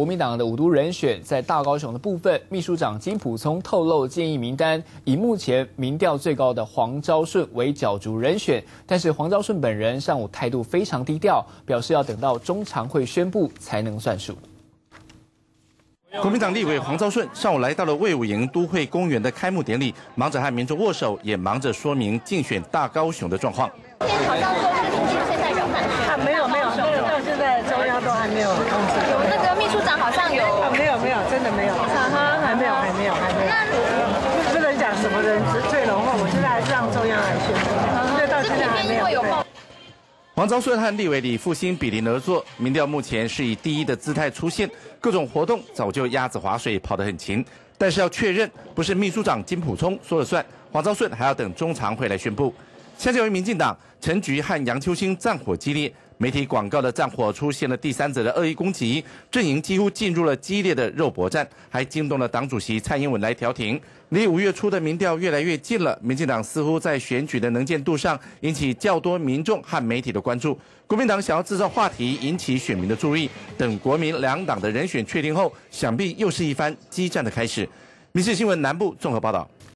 国民党的五都人选在大高雄的部分，秘书长金普聪透露建议名单，以目前民调最高的黄昭顺为角逐人选。但是黄昭顺本人上午态度非常低调，表示要等到中常会宣布才能算数。国民党立委黄昭顺上午来到了魏武营都会公园的开幕典礼，忙着和民众握手，也忙着说明竞选大高雄的状况。中央都还没有通知。有那个秘书长好像有，没有没有，真的没有，还没有还没有还没有。不能讲什么人最浓厚，我现在还是让中央来宣布。所以到现在还没有。黄昭顺和立委李复兴比邻而坐，民调目前是以第一的姿态出现，各种活动早就鸭子划水，跑得很勤。但是要确认不是秘书长金普聪说了算，黄昭顺还要等中常会来宣布。相较于民进党，陈菊和杨秋兴战火激烈，媒体广告的战火出现了第三者的恶意攻击，阵营几乎进入了激烈的肉搏战，还惊动了党主席蔡英文来调停。离五月初的民调越来越近了，民进党似乎在选举的能见度上引起较多民众和媒体的关注。国民党想要制造话题，引起选民的注意，等国民两党的人选确定后，想必又是一番激战的开始。民事新闻南部综合报道。